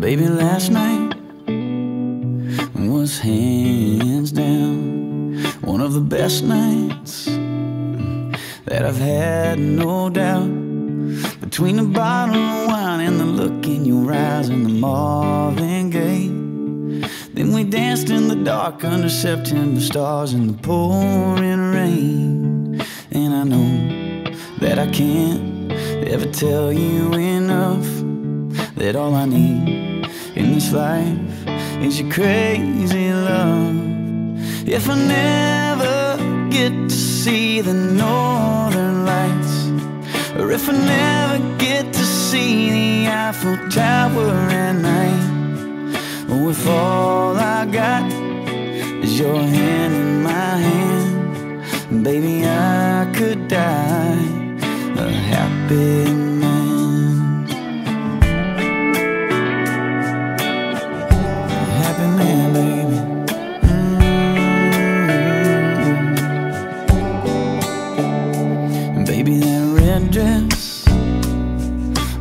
Baby, last night was hands down one of the best nights that I've had, no doubt. Between the bottle of wine and the look in your eyes and the Marvin Gaye. Then we danced in the dark under September stars in the pouring rain. And I know that I can't ever tell you enough that all I need life is your crazy love. If I never get to see the northern lights, or if I never get to see the Eiffel Tower at night, or if all I got is your hand in my hand, baby, I could die a happy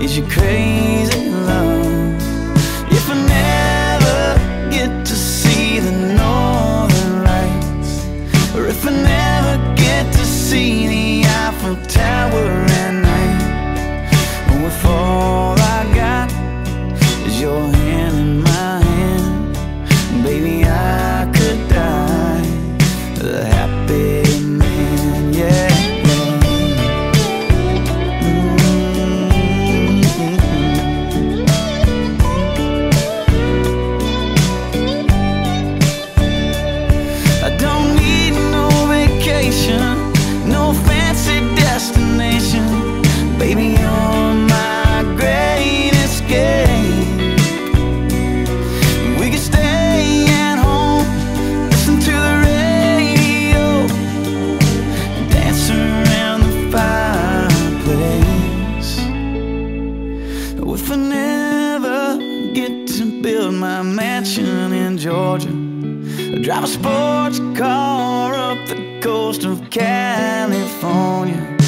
is your crazy If I never get to build my mansion in Georgia. I drive a sports car up the coast of California.